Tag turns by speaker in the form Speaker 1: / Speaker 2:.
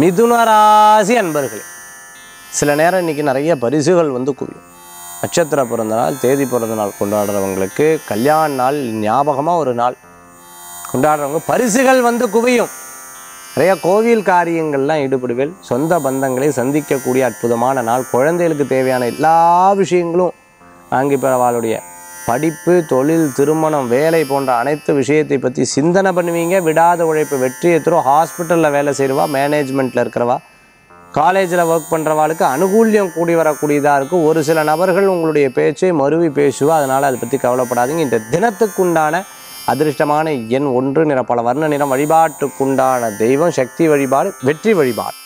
Speaker 1: மிதுன ராசி அன்பர்களே சில நேரம் இன்றைக்கி நிறைய பரிசுகள் வந்து குவியும். நட்சத்திர பிறந்த நாள் தேதி பிறந்த நாள் கொண்டாடுறவங்களுக்கு கல்யாண நாள் ஞாபகமாக ஒரு நாள் கொண்டாடுறவங்க பரிசுகள் வந்து குவியும். நிறைய கோவில் காரியங்கள்லாம் ஈடுபடுவேன் சொந்த பந்தங்களை சந்திக்கக்கூடிய அற்புதமான நாள். குழந்தைகளுக்கு தேவையான எல்லா விஷயங்களும் வாங்கி பெறவாளுடைய படிப்பு தொழில் திருமணம் வேலை போன்ற அனைத்து விஷயத்தை பற்றி சிந்தனை பண்ணுவீங்க. விடாத உழைப்பு வெற்றியை தரும். ஹாஸ்பிட்டலில் வேலை செய்கிறவா மேனேஜ்மெண்ட்டில் இருக்கிறவா? காலேஜில் ஒர்க் பண்ணுறவாளுக்கு அனுகூல்யம் கூடி வரக்கூடியதாக இருக்கும். ஒரு சில நபர்கள் உங்களுடைய பேச்சை மறுவி பேசுவா அதனால் அதை பற்றி கவலைப்படாதீங்க. இந்த தினத்துக்குண்டான அதிர்ஷ்டமான எண் ஒன்று நிற பல வர்ண நிறம் வழிபாட்டுக்குண்டான தெய்வம் சக்தி வழிபாடு வெற்றி வழிபாடு.